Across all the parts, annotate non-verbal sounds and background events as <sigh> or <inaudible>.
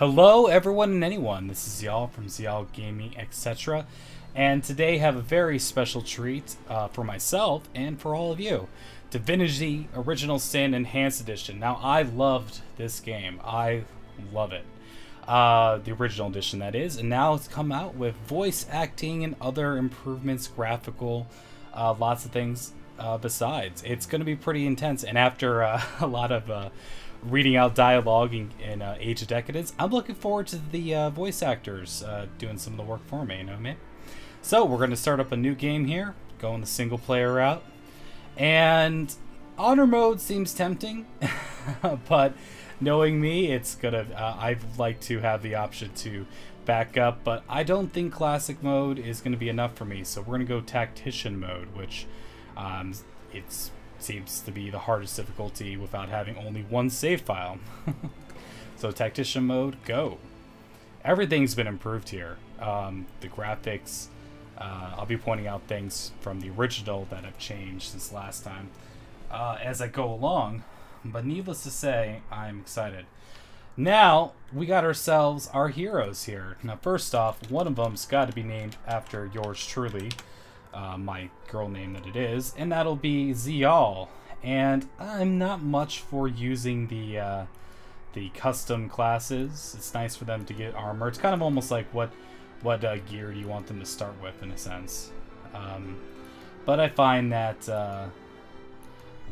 Hello, everyone and anyone. This is Ziyal from Ziyal Gaming, etc. And today have a very special treat uh, for myself and for all of you. Divinity Original Sin Enhanced Edition. Now, I loved this game. I love it. Uh, the original edition, that is. And now it's come out with voice acting and other improvements, graphical, uh, lots of things uh, besides. It's going to be pretty intense. And after uh, <laughs> a lot of uh, reading out dialogue in, in uh, Age of Decadence, I'm looking forward to the uh, voice actors uh, doing some of the work for me, you know what I mean? So we're going to start up a new game here, going the single player route. And honor mode seems tempting, <laughs> but knowing me, it's gonna. Uh, I'd like to have the option to back up, but I don't think classic mode is going to be enough for me. So we're going to go tactician mode, which um, it seems to be the hardest difficulty without having only one save file. <laughs> so tactician mode, go. Everything's been improved here. Um, the graphics. Uh, I'll be pointing out things from the original that have changed since last time uh, as I go along. But needless to say, I'm excited. Now, we got ourselves our heroes here. Now, first off, one of them's got to be named after yours truly, uh, my girl name that it is, and that'll be Ziyal. And I'm not much for using the uh, the custom classes. It's nice for them to get armor. It's kind of almost like what what uh, gear do you want them to start with, in a sense. Um, but I find that uh,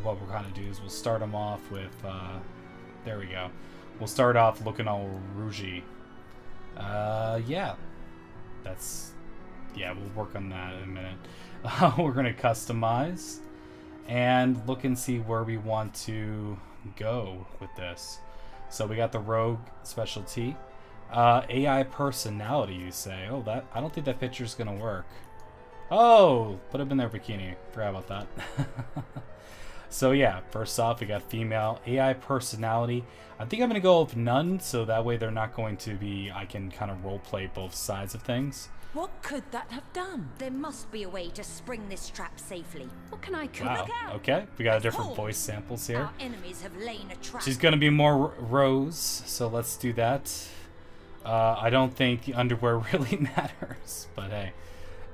what we're to do is we'll start them off with, uh, there we go. We'll start off looking all rougey. Uh, yeah. That's, yeah, we'll work on that in a minute. <laughs> Uh, we're going to customize and look and see where we want to go with this. So we got the rogue specialty. Uh, AI personality, you say? Oh, that I don't think that picture's gonna work. Oh, put him in their bikini. Forgot about that. <laughs> so yeah, first off, we got female AI personality. I think I'm gonna go with none, so that way they're not going to be. I can kind of role play both sides of things. What could that have done? There must be a way to spring this trap safely. What can I cook? Wow. Okay, we got different voice samples here. Our enemies have lain a trap. She's gonna be more Rose, so let's do that. Uh, I don't think the underwear <laughs> really matters, but hey,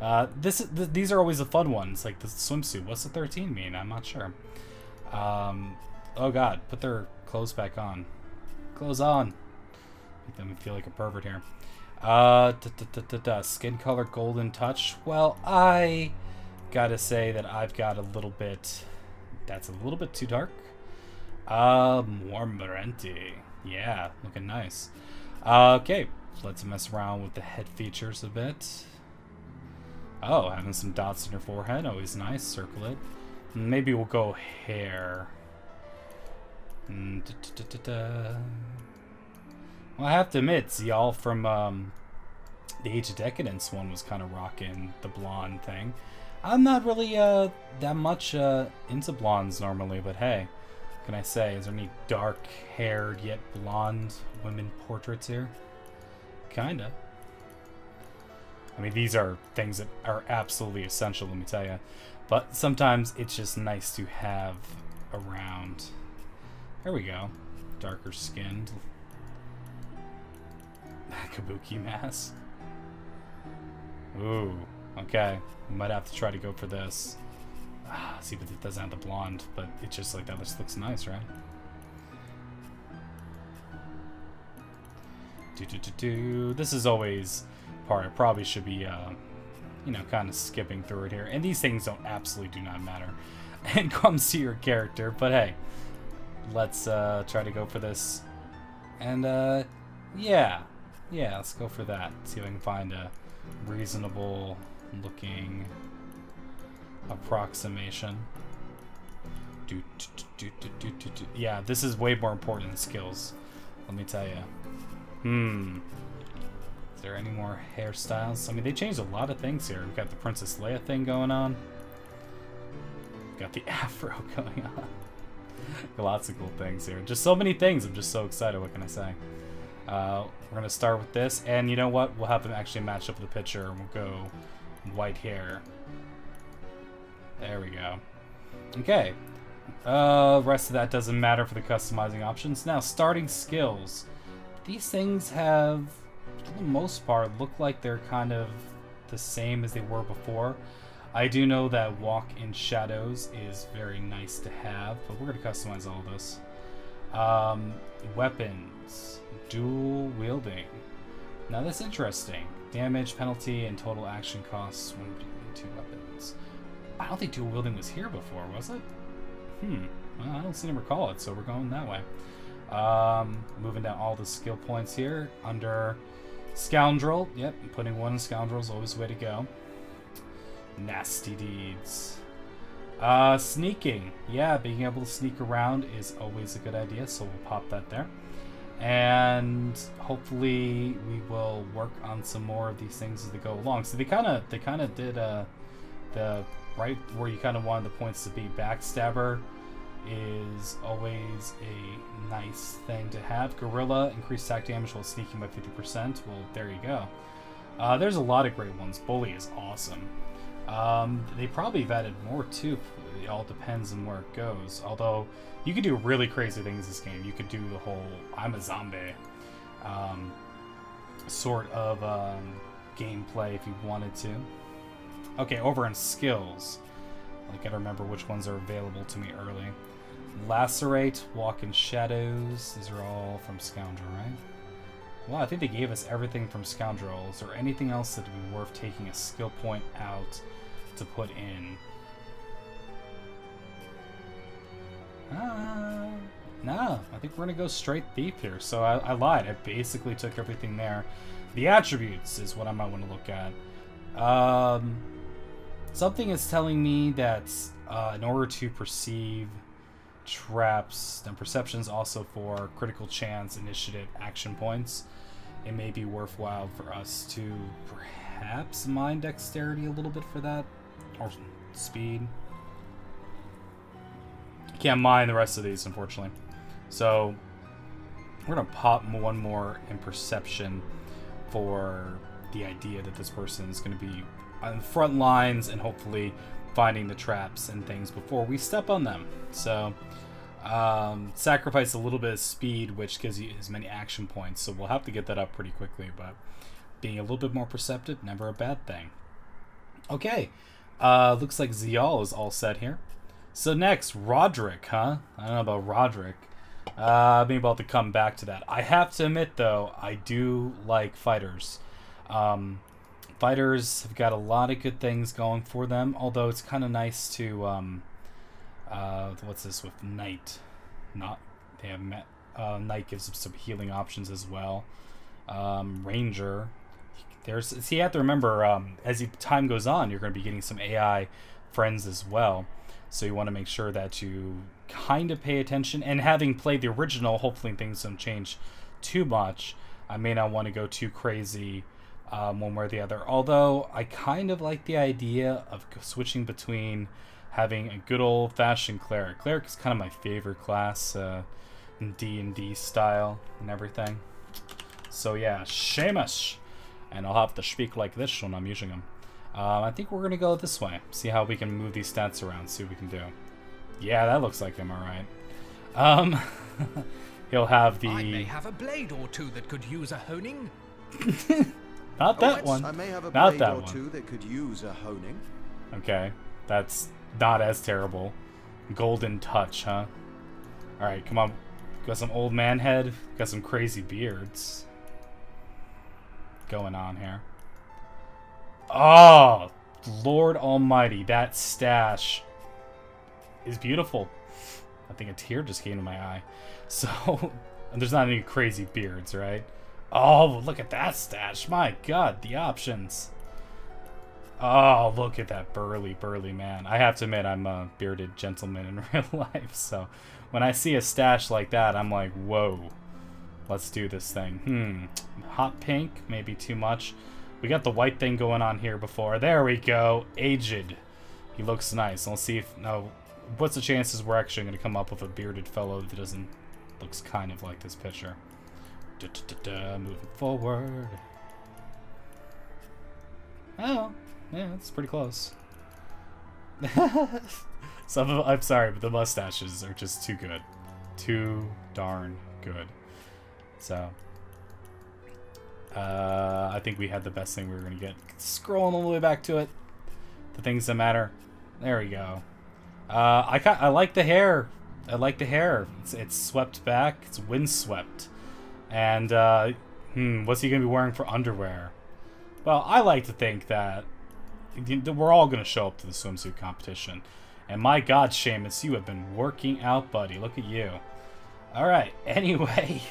uh, this th these are always the fun ones, like the swimsuit. What's the 13 mean? I'm not sure. Um, oh God, put their clothes back on. Clothes on. Make them feel like a pervert here. Uh, da, da, da, skin color golden touch. Well, I gotta say that I've got a little bit. That's a little bit too dark. Uh, more Morenti. Yeah, looking nice. Uh, okay, let's mess around with the head features a bit. Oh, having some dots in your forehead, always nice. Circle it. Maybe we'll go hair. Mm, da, da, da. Well, I have to admit, Ziyal from um, the Age of Decadence one was kind of rocking the blonde thing. I'm not really uh, that much uh, into blondes normally, but hey, can I say? Is there any dark-haired yet blonde women portraits here? Kinda. I mean, these are things that are absolutely essential, let me tell you. But sometimes it's just nice to have around. There we go. Darker skinned. Kabuki mask. Ooh, okay. Might have to try to go for this. Ah, see, but it doesn't have the blonde, but it's just like that just looks nice, right? Do, do, do, do. This is always part I probably should be, uh, you know, kind of skipping through it here. And these things don't absolutely do not matter. <laughs> And comes to your character, but hey, let's uh, try to go for this. And uh, yeah, yeah, let's go for that. See if I can find a reasonable looking approximation. Do, do, do. Yeah, this is way more important than skills. Let me tell you. Hmm. Is there any more hairstyles? I mean, they changed a lot of things here. We've got the Princess Leia thing going on. We've got the <laughs> afro going on. <laughs> Lots of cool things here. Just so many things. I'm just so excited. What can I say? Uh, we're gonna start with this, and you know what? We'll have them actually match up with the picture, and we'll go white hair. There we go. Okay. Uh, rest of that doesn't matter for the customizing options. Now, starting skills. these things have, for the most part, look like they're kind of the same as they were before. I do know that Walk in Shadows is very nice to have, but we're going to customize all of this. Um, weapons. Dual wielding. Now that's interesting. Damage, penalty, and total action costs when two weapons. I don't think dual wielding was here before, was it? Hmm. Well, I don't seem to recall it, so we're going that way. Um, moving down all the skill points here under Scoundrel. Yep, putting one in Scoundrel is always the way to go. Nasty deeds. Uh, sneaking. Yeah, being able to sneak around is always a good idea, so we'll pop that there. And hopefully we will work on some more of these things as they go along. So they kind of they kind of did uh, the right where you kind of wanted the points to be. Backstabber is always a nice thing to have. Guerrilla, increased attack damage while sneaking by 50%. Well, there you go. Uh, there's a lot of great ones. Bully is awesome. Um, they probably have added more too. It all depends on where it goes. Although you could do really crazy things this game. You could do the whole "I'm a zombie" um, sort of um, gameplay if you wanted to. Okay, over in skills. I gotta remember which ones are available to me early. Lacerate, Walk in Shadows. These are all from Scoundrel, right? Well, I think they gave us everything from Scoundrels or anything else that would be worth taking a skill point out to put in? Uh, no, I think we're gonna go straight thief here. So I, I lied. I basically took everything there. The attributes is what I might want to look at. Um, something is telling me that uh, in order to perceive traps and perceptions also for critical chance initiative action points. It may be worthwhile for us to perhaps mine dexterity a little bit for that or speed. Can't mine the rest of these unfortunately. So we're gonna pop one more in perception for the idea that this person is going to be on the front lines and hopefully finding the traps and things before we step on them. So, um, sacrifice a little bit of speed, which gives you as many action points. So we'll have to get that up pretty quickly, but being a little bit more perceptive, never a bad thing. Okay, uh, looks like Ziyal is all set here. So next, Roderick, huh? I don't know about Roderick. Uh, maybe about to come back to that. I have to admit, though, I do like fighters. Um, fighters have got a lot of good things going for them. Although it's kind of nice to, um, uh, what's this with Knight? Not they have met. Uh, Knight gives them some healing options as well. Um, Ranger, there's see you have to remember um, as time goes on, you're going to be getting some AI friends as well. So you want to make sure that you kind of pay attention. And having played the original, hopefully things don't change too much. I may not want to go too crazy um, one way or the other. Although I kind of like the idea of switching between having a good old-fashioned cleric. Cleric is kind of my favorite class uh, in D&D style and everything. So yeah, Seamus! And I'll have to speak like this when I'm using them. Um, I think we're going to go this way. See how we can move these stats around, see what we can do. Yeah, that looks like him, alright. Um, <laughs> he'll have the... I may have a blade or two that could use a honing. <laughs> Not that one. I may have a Not that or one. two that could use a honing. Okay, that's not as terrible. Golden touch, huh? Alright, come on. Got some old man head. Got some crazy beards. Going on here. Oh, Lord Almighty, that stash is beautiful. I think a tear just came to my eye. <laughs> So, there's not any crazy beards, right? Oh, look at that stash. My god, the options. Oh, look at that burly, burly man. I have to admit, I'm a bearded gentleman in <laughs> real life, so when I see a stash like that, I'm like, whoa. Let's do this thing. Hmm. Hot pink, maybe too much. We got the white thing going on here before. There we go. Aged. He looks nice. Let's see if... No. What's the chances we're actually going to come up with a bearded fellow that doesn't... Looks kind of like this picture. Da, da, da, moving forward. Oh, yeah, that's pretty close. <laughs> Some of, I'm sorry, but the mustaches are just too good. Too darn good. So, Uh, I think we had the best thing we were going to get. Scrolling all the way back to it. The things that matter. There we go. Uh, I, I like the hair. I like the hair. It's, it's swept back. It's windswept. And, uh, hmm, what's he going to be wearing for underwear? Well, I like to think that we're all going to show up to the swimsuit competition. And my god, Seamus, you have been working out, buddy. Look at you. Alright, <laughs> anyway.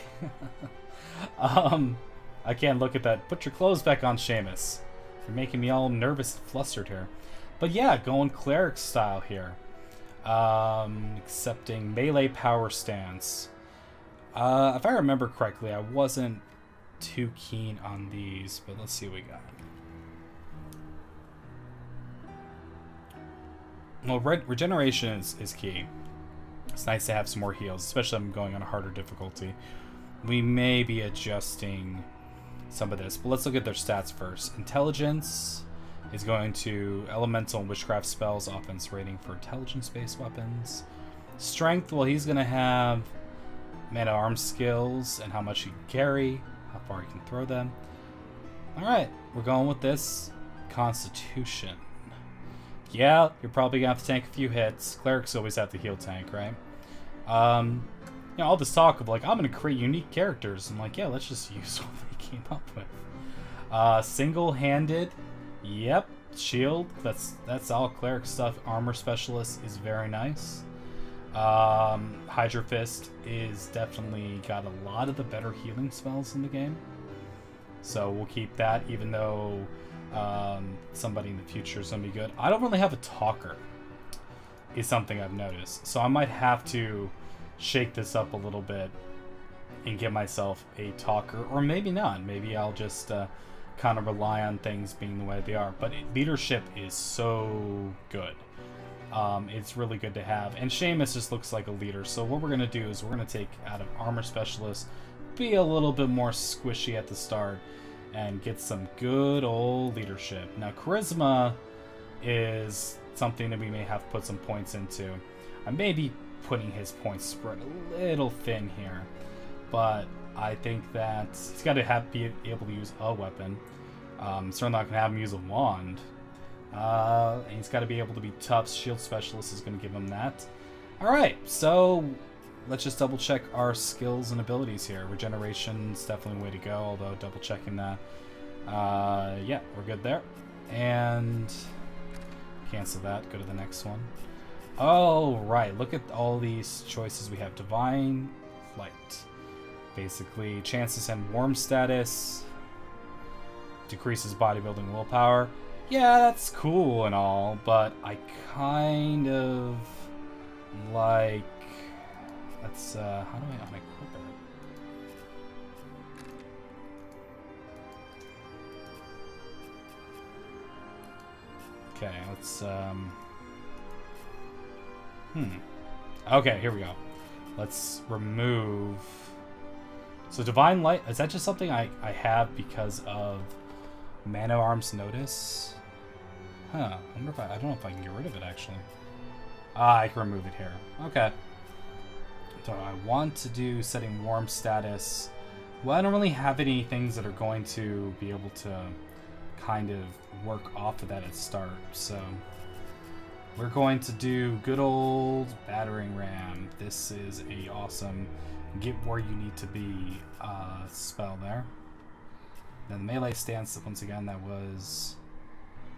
<laughs> um, I can't look at that. Put your clothes back on, Seamus. You're making me all nervous and flustered here. But yeah, going cleric style here. Um, accepting melee power stance. Uh, if I remember correctly, I wasn't too keen on these, but let's see what we got. Well, re regeneration is, is key. It's nice to have some more heals, especially if I'm going on a harder difficulty. We may be adjusting some of this, but let's look at their stats first. Intelligence is going to Elemental and Witchcraft spells, offense rating for intelligence-based weapons. Strength, well, he's going to have man at arms skills and how much can carry, how far he can throw them. Alright, we're going with this. Constitution. Yeah, you're probably gonna have to tank a few hits. Clerics always have to heal tank, right? Um, you know, all this talk of like, I'm gonna create unique characters. I'm like, yeah, let's just <laughs> use what they came up with. Uh, single-handed, yep. Shield, that's that's all cleric stuff. Armor specialist is very nice. Um, Hydrosophist is definitely got a lot of the better healing spells in the game. So we'll keep that, even though um, somebody in the future is going to be good. I don't really have a talker, is something I've noticed. So I might have to shake this up a little bit and get myself a talker, or maybe not. Maybe I'll just uh, kind of rely on things being the way they are. But leadership is so good. Um, it's really good to have. And Seamus just looks like a leader. So what we're going to do is we're going to take out of Armor Specialist, be a little bit more squishy at the start, and get some good old leadership. Now, Charisma is something that we may have put some points into. I may be putting his points spread a little thin here, but I think that he's got to have be able to use a weapon. Um, certainly not going to have him use a wand. Uh, he's got to be able to be tough. Shield Specialist is going to give him that. Alright, so let's just double check our skills and abilities here. Regeneration's definitely a way to go, although double checking that. Uh, yeah, we're good there. And cancel that, go to the next one. Oh, right, look at all these choices we have. Divine Light. Basically, chances and warm status. Decreases bodybuilding willpower. Yeah, that's cool and all, but I kind of like Let's, uh, how do I unequip it? Okay, let's, um... Hmm. Okay, here we go. Let's remove... So Divine Light, is that just something I, I have because of Man of Arms Notice? Huh, I wonder if I, I don't know if I can get rid of it, actually. Ah, I can remove it here. Okay. So I want to do setting warm status. Well, I don't really have any things that are going to be able to kind of work off of that at start. So we're going to do good old battering ram. This is a awesome get where you need to be uh, spell there. Then the melee stance, once again, that was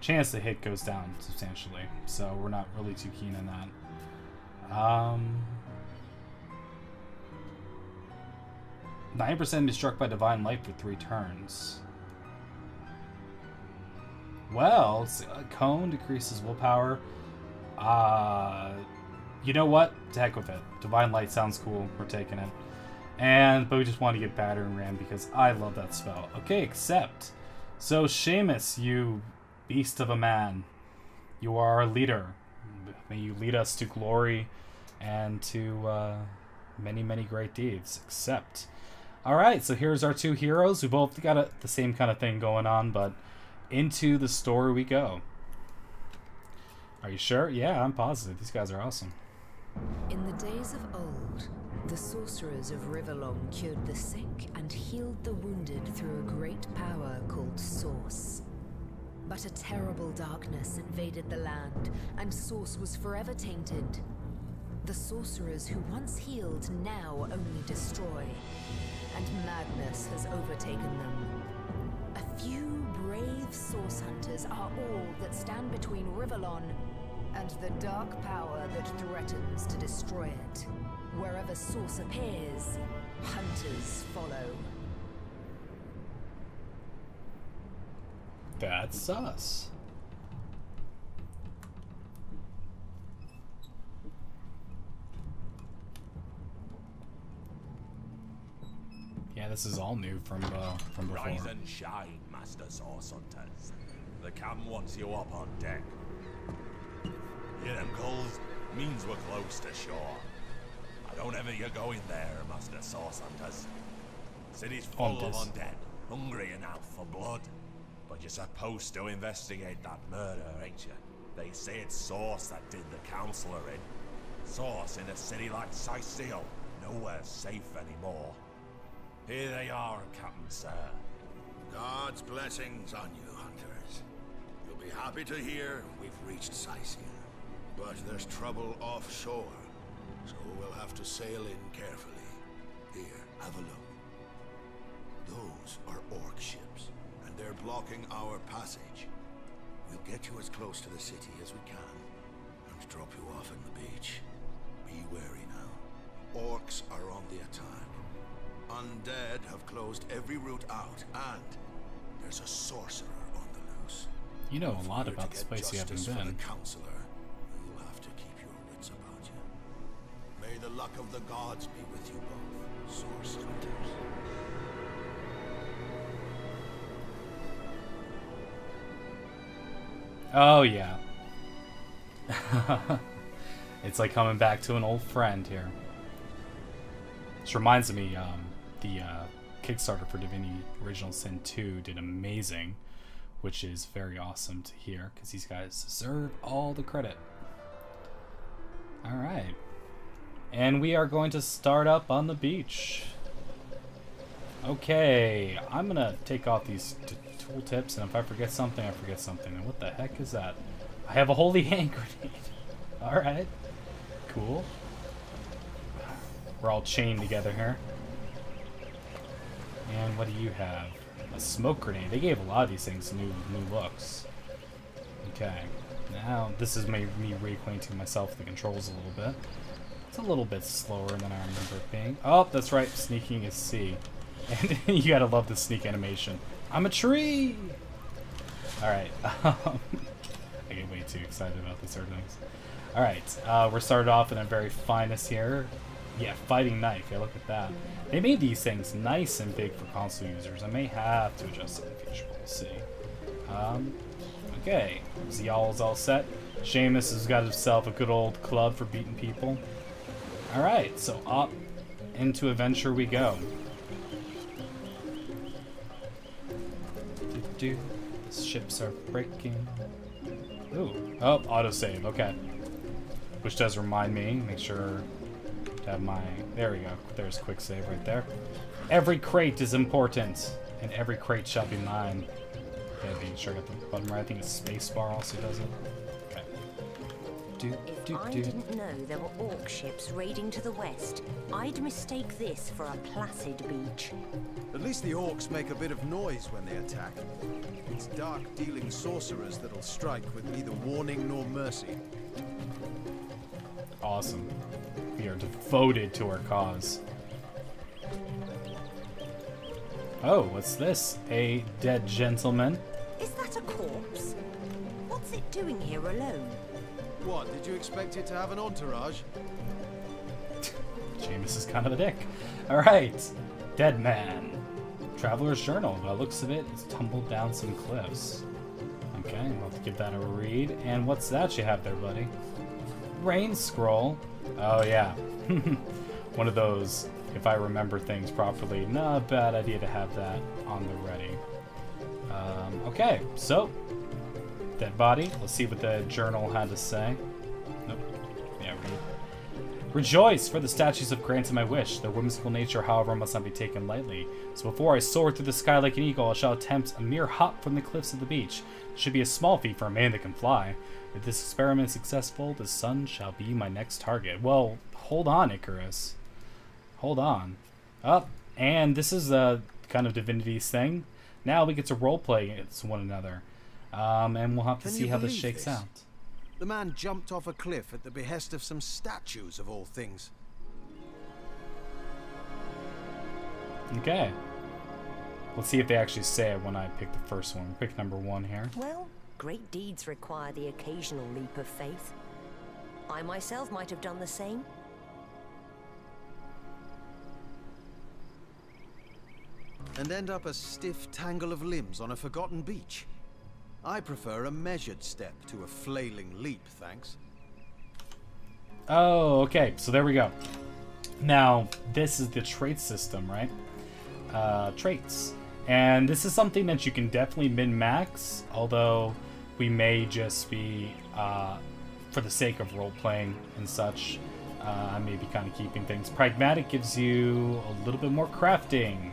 chance to hit goes down substantially. So we're not really too keen on that. Um, 9% is struck by Divine Light for three turns. Well, uh, Cone decreases willpower. Uh, you know what? To heck with it. Divine Light sounds cool. We're taking it. And, but we just want to get Battering Ram because I love that spell. Okay, accept. So, Seamus, you beast of a man, you are our leader. May you lead us to glory and to uh, many, many great deeds. Accept. Alright, so here's our two heroes who both got a, the same kind of thing going on, but into the story we go. Are you sure? Yeah, I'm positive. These guys are awesome. In the days of old, The sorcerers of Rivellon cured the sick and healed the wounded through a great power called Source. But a terrible darkness invaded the land, and Source was forever tainted. The sorcerers who once healed now only destroy, and madness has overtaken them. A few brave Source Hunters are all that stand between Rivellon and the dark power that threatens to destroy it. Wherever Source appears, hunters follow. That's us. Yeah, this is all new from uh, from before. Rise and shine, Master Source Hunters. The cam wants you up on deck. Hear them calls? Means we're close to shore. I don't ever you go in there, Master Source Hunters. City's full Hunters. of undead, hungry and out for blood. But you're supposed to investigate that murder, ain't you? They say it's Source that did the counselor in. Source in a city like Cyseal, nowhere safe anymore. Here they are, Captain Sir. God's blessings on you, hunters. You'll be happy to hear we've reached Cyseal. But there's trouble offshore, so we'll have to sail in carefully. Here, have a look. Those are orc ships, and they're blocking our passage. We'll get you as close to the city as we can, and drop you off in the beach. Be wary now. Orcs are on the attack. Undead have closed every route out, and there's a sorcerer on the loose. You know a lot about get place you haven't been. The counselor, of the gods be with you both, source hunters. Oh yeah. <laughs> it's like coming back to an old friend here. This reminds me, um, the uh, Kickstarter for Divinity Original Sin 2 did amazing, which is very awesome to hear because these guys deserve all the credit. All right, and we are going to start up on the beach. Okay, I'm gonna take off these tool tips, and if I forget something, I forget something. And what the heck is that? I have a holy <laughs> hand grenade. All right, cool. We're all chained together here. And what do you have? A smoke grenade. They gave a lot of these things new new looks. Okay, now this is me reacquainting myself with the controls a little bit. It's a little bit slower than I remember it being. Oh, that's right, sneaking is C. <laughs> And you gotta love the sneak animation. I'm a tree! Alright, <laughs> um, I get way too excited about these sort of things. Alright, uh, we're started off in a very finest here. Yeah, fighting knife, yeah, look at that. They made these things nice and big for console users. I may have to adjust it in the future, we'll see. Um, okay, Ziyal's all set. Seamus has got himself a good old club for beating people. Alright, so up into adventure we go. The ships are breaking. Ooh. Oh, autosave. Okay. Which does remind me, make sure to have my... There we go. There's quick save right there. Every crate is important, and every crate shall be mine. Okay, being sure I got the button right. I think it's spacebar also does it. Okay. Do, If do, I do. didn't know there were orc ships raiding to the west, I'd mistake this for a placid beach. At least the orcs make a bit of noise when they attack. It's dark-dealing sorcerers that'll strike with neither warning nor mercy. Awesome. We are devoted to our cause. Oh, what's this? A dead gentleman? Is that a corpse? What's it doing here alone? What, did you expect it to have an entourage? <laughs> Seamus is kind of a dick. Alright. Dead man. Traveler's journal. By the looks of it, it's tumbled down some cliffs. Okay, have to give that a read. And what's that you have there, buddy? Rain scroll. Oh, yeah. <laughs> One of those, if I remember things properly, not a bad idea to have that on the ready. Um, okay, so, dead body. Let's see what the journal had to say. Nope. Yeah. Rejoice, for the statues have granted my wish. Their whimsical nature, however, must not be taken lightly. So before I soar through the sky like an eagle, I shall attempt a mere hop from the cliffs of the beach. It should be a small feat for a man that can fly. If this experiment is successful, the sun shall be my next target. Well, hold on, Icarus. Hold on. Up. Oh, and this is a kind of Divinity's thing. Now we get to roleplay against one another. Um, and we'll have to Can see how this shakes this? out. The man jumped off a cliff at the behest of some statues, of all things. Okay. Let's see if they actually say it when I pick the first one. Pick number one here. Well, great deeds require the occasional leap of faith. I myself might have done the same. And end up a stiff tangle of limbs on a forgotten beach. I prefer a measured step to a flailing leap, thanks. Oh, okay. So there we go. Now, this is the trait system, right? Uh, traits. And this is something that you can definitely min-max, although we may just be, uh, for the sake of role-playing and such, uh, I may be kind of keeping things. Pragmatic gives you a little bit more crafting.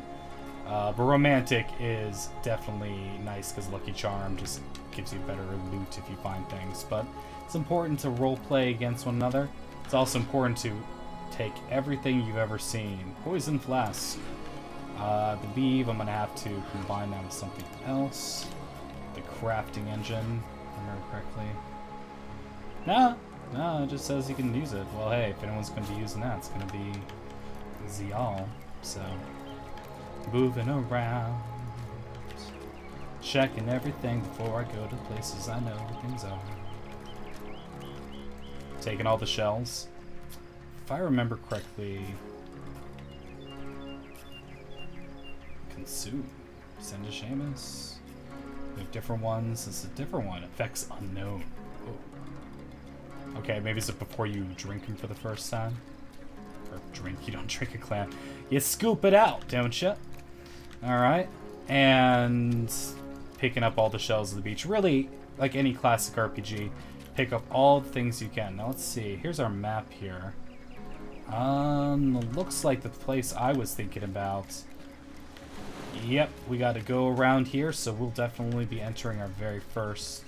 Uh, but romantic is definitely nice because Lucky Charm just gives you better loot if you find things. But it's important to role play against one another. It's also important to take everything you've ever seen. Poison Flask. Uh, I believe I'm going to have to combine that with something else. The crafting engine, if I remember correctly. No, no, it just says you can use it. Well, hey, if anyone's going to be using that, it's going to be Ziyal. So, moving around, checking everything before I go to places I know things are. Taking all the shells. If I remember correctly, consume. Send to Seamus. We have different ones. It's a different one. Effects unknown. Oh. Okay, maybe it's before you drink them for the first time. Or drink, you don't <laughs> drink a clam. You scoop it out, don't you? Alright. And picking up all the shells of the beach. Really, like any classic RPG, pick up all the things you can. Now let's see. Here's our map here. Um, looks like the place I was thinking about. Yep, we got to go around here, so we'll definitely be entering our very first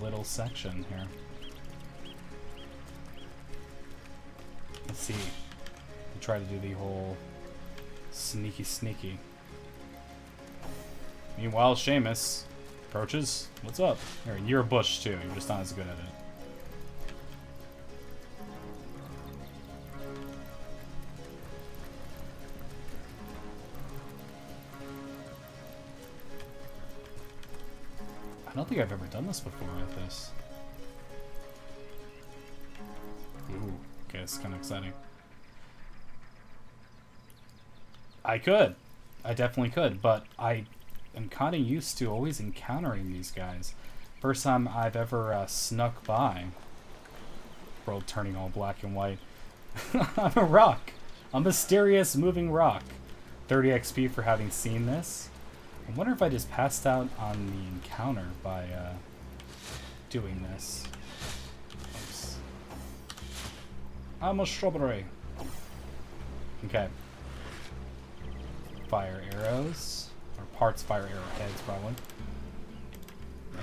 little section here. Let's see. We'll try to do the whole sneaky sneaky. Meanwhile, Seamus approaches. What's up? Here, you're a bush too. You're just not as good at it. I don't think I've ever done this before like this. Ooh, okay, it's kind of exciting. I could. I definitely could, but I am kind of used to always encountering these guys. First time I've ever uh, snuck by. World turning all black and white. <laughs> I'm a rock. A mysterious moving rock. 30 XP for having seen this. I wonder if I just passed out on the encounter by uh, doing this. Oops. I'm a strawberry. Okay. Fire arrows. Parts fire arrowheads, probably.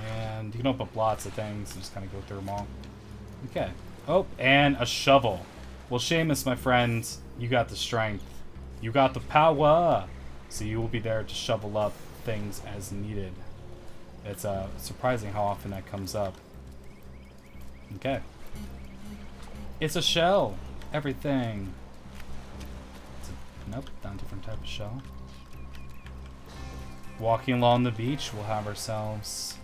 And you can open up lots of things and just kind of go through them all. Okay. Oh, and a shovel. Well, Seamus, my friend, you got the strength. You got the power. So you will be there to shovel up things as needed. It's uh, surprising how often that comes up. Okay. It's a shell. Everything. It's a, nope, not a different type of shell. Walking along the beach, we'll have ourselves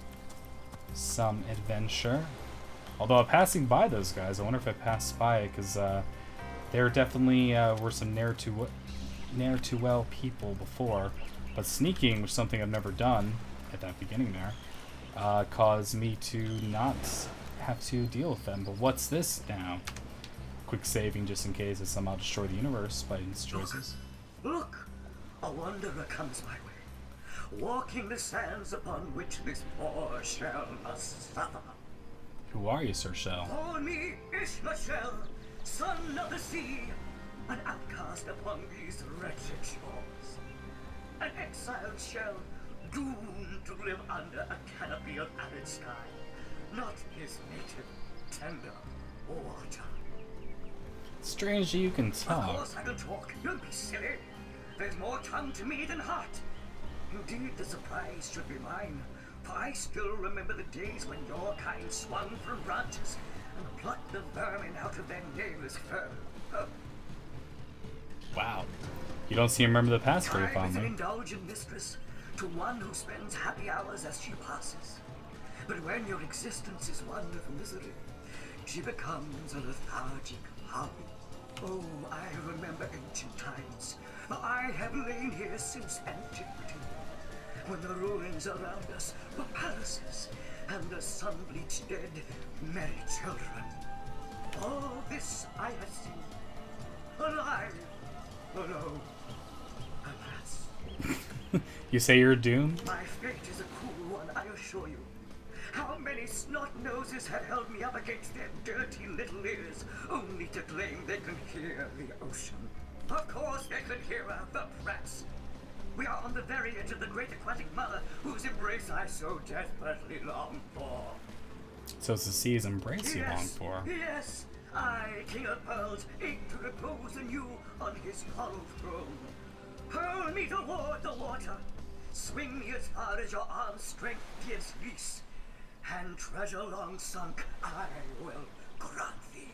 some adventure. Although passing by those guys, I wonder if I passed by because uh, there definitely uh, were some ne'er to ne'er to well people before. But sneaking, which is something I've never done at that beginning there, uh, caused me to not have to deal with them. But what's this now? Quick saving just in case it somehow destroy the universe by its choices. Look! A wanderer comes my way, walking the sands upon which this poor shell must suffer. Who are you, Sir Shell? Call me Ishmael, son of the sea, an outcast upon these wretched shores, an exiled shell doomed to live under a canopy of arid sky, not his native tender water. Strange you can talk. Of course I can talk. Don't be silly. There's more tongue to me than heart. Indeed, the surprise should be mine. For I still remember the days when your kind swung from branches and plucked the vermin out of their neighbor's fur. Wow. You don't seem to remember the past very Time is an fondly. indulgent mistress to one who spends happy hours as she passes. But when your existence is one of misery, she becomes a lethargic hobby. Oh, I remember ancient times. I have lain here since antiquity, when the ruins around us were palaces, and the sun-bleached dead merry children. All this I have seen, alive, alone. Alas, <laughs> You say you're doomed? my fate is a cruel one, I assure you. How many snot noses have held me up against their dirty little ears, only to claim they can hear the ocean? Of course they can hear her, the brats. We are on the very edge of the great aquatic mother, whose embrace I so desperately long for. So it's the sea's embrace you long for. Yes, I, King of Pearls, ache to repose anew on his hollow throne. Hurl me toward the water. Swing me as far as your arm's strength gives lease. And treasure long sunk I will grant thee.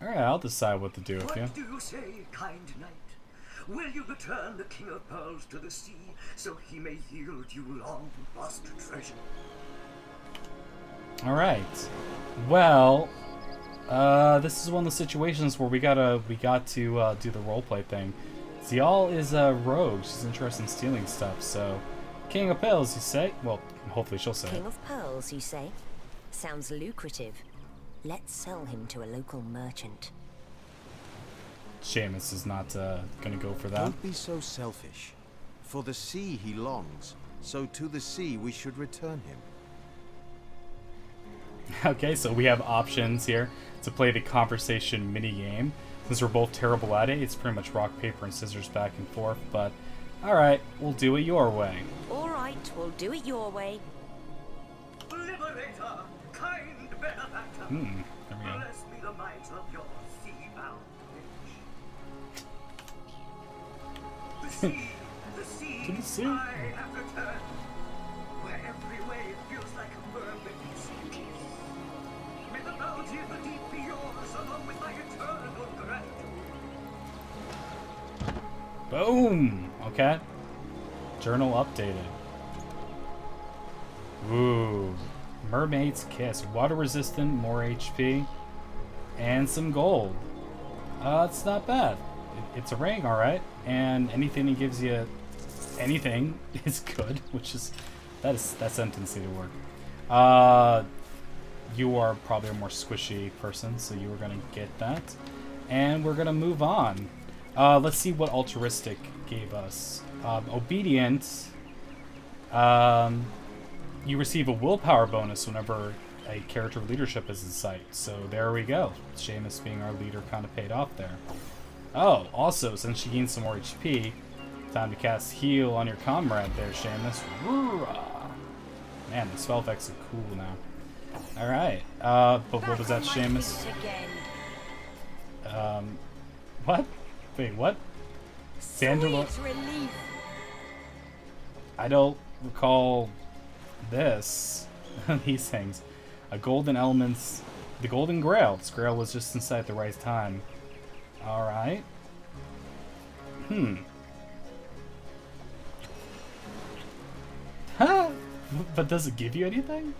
Alright, I'll decide what to do with What you. do you say, kind knight? Will you return the King of Pearls to the sea so he may yield you long lost treasure? Alright. Well, uh, this is one of the situations where we gotta, we got to, uh, do the roleplay thing. Ziyal is a rogue. She's interested in stealing stuff, so... King of Pearls, you say? Well, hopefully she'll say it. King of Pearls, you say? Sounds lucrative. Let's sell him to a local merchant. Seamus is not, uh, gonna go for that. Don't be so selfish. For the sea he longs, so to the sea we should return him. <laughs> Okay, so we have options here to play the conversation mini game. Since we're both terrible at it, it's pretty much rock, paper, and scissors back and forth. But alright, we'll do it your way. All right, we'll do it your way. Liberator, kind benefactor. Hmm, my eternal gratitude. Boom! Okay. Journal updated. Ooh. Mermaid's Kiss. Water resistant, more HP, and some gold. Uh, it's not bad. It, it's a ring, alright. And anything that gives you anything <laughs> is good, which is that is that sentence to work. Uh you are probably a more squishy person, so you are gonna get that. And we're gonna move on. Uh, let's see what altruistic gave us. Um, obedient. Um, you receive a willpower bonus whenever a character leadership is in sight. So there we go. Seamus being our leader kind of paid off there. Oh, also, since she gains some more HP, time to cast heal on your comrade there, Seamus. Man, the spell effects are cool now. Alright, uh, but what was that, Back on my Seamus? Um, what? Wait, what? Sandal. I don't recall this. <laughs> These things. A golden elements. The golden grail. This grail was just inside at the right time. Alright. Hmm. Huh? But does it give you anything?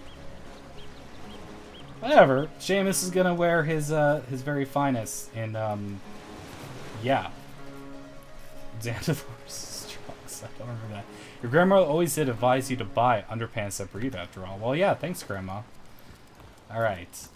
Whatever. Seamus is gonna wear his uh his very finest and um yeah. <laughs> Trunks. I don't remember that. Your grandma always did advise you to buy underpants that breathe after all. Well, yeah, thanks, Grandma. Alright.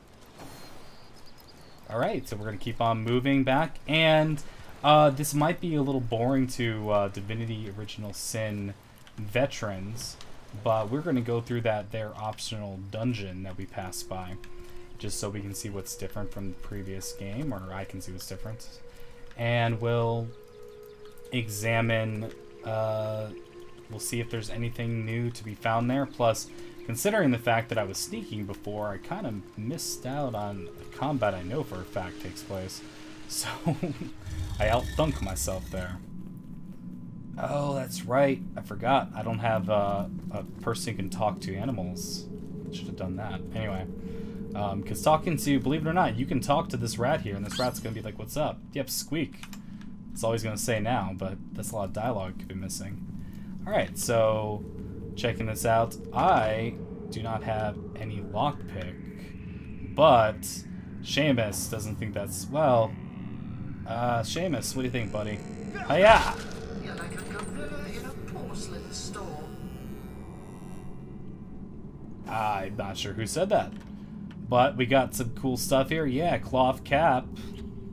Alright, so we're going to keep on moving back. And uh, this might be a little boring to uh, Divinity Original Sin veterans, but we're going to go through that their optional dungeon that we passed by. just so we can see what's different from the previous game, or I can see what's different. And we'll examine, uh, we'll see if there's anything new to be found there. Plus, considering the fact that I was sneaking before, I kind of missed out on combat I know for a fact takes place. <laughs> So, I outthunk myself there. Oh, that's right. I forgot. I don't have uh, a person who can talk to animals. Should have done that. Anyway. Because um, talking to, believe it or not, you can talk to this rat here, and this rat's going to be like, what's up? Yep, squeak. That's all he's going to say now, but that's a lot of dialogue could be missing. Alright, so checking this out. I do not have any lockpick, but Seamus doesn't think that's, well, uh, Seamus, what do you think, buddy? Hiya! You're like a in a porcelain store. I'm not sure who said that. But we got some cool stuff here. Yeah, cloth cap.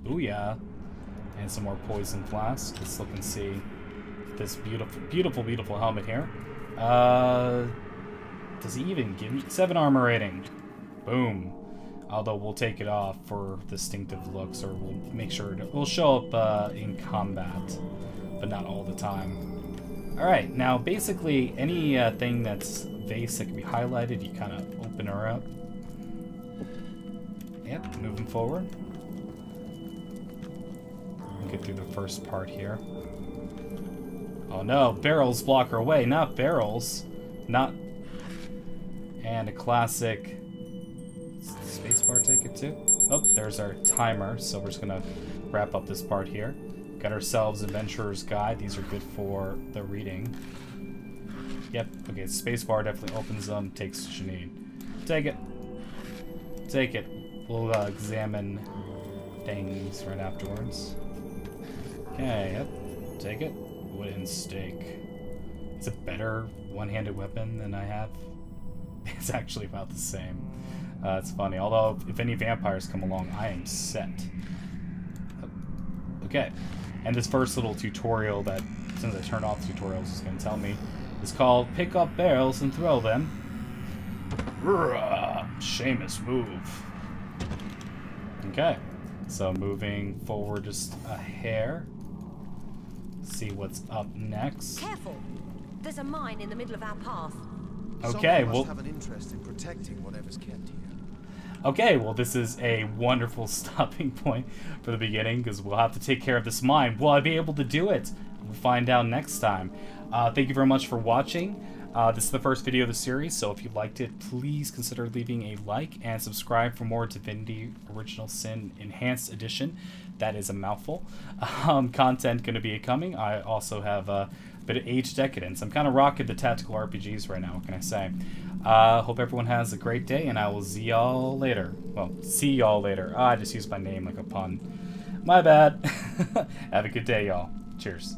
Booyah. And some more poison flask. Let's look and see this beautiful, beautiful, beautiful helmet here. Uh, does he even give me... 7 armor rating. Boom. Although we'll take it off for distinctive looks, or we'll make sure it will show up uh, in combat, but not all the time. Alright, now basically any uh, thing that's vase that can be highlighted, you kind of open her up. Yep, moving forward. Get through the first part here. Oh no, barrels block our way, not barrels. Not... And a classic... Spacebar take it too? Oh, there's our timer, so we're just gonna wrap up this part here. Got ourselves Adventurer's Guide. These are good for the reading. Yep, okay, spacebar definitely opens them, takes what. Take it. Take it. We'll uh, examine things right afterwards. Okay, yep. Take it. Wooden stake. It's a better one-handed weapon than I have. <laughs> It's actually about the same. Uh, it's funny. Although, if any vampires come along, I am set. Okay. And this first little tutorial that, since I turned off tutorials, is going to tell me, is called Pick Up Barrels and Throw Them. Seamus, move. Okay. So moving forward just a hair. See what's up next. Careful! There's a mine in the middle of our path. Okay, Someone well... have an interest in protecting whatever's kept here. Okay, well this is a wonderful <laughs> stopping point for the beginning because we'll have to take care of this mine. Will I be able to do it? We'll find out next time. Uh, thank you very much for watching. Uh, this is the first video of the series, so if you liked it, please consider leaving a like and subscribe for more Divinity Original Sin Enhanced Edition. That is a mouthful. <laughs> Um, content going to be coming. I also have a bit of Age Decadence. I'm kind of rocking the tactical RPGs right now, what can I say? Uh, hope everyone has a great day, and I will see y'all later. Well, see y'all later. Ah, I just used my name like a pun. My bad. <laughs> have a good day, y'all. Cheers.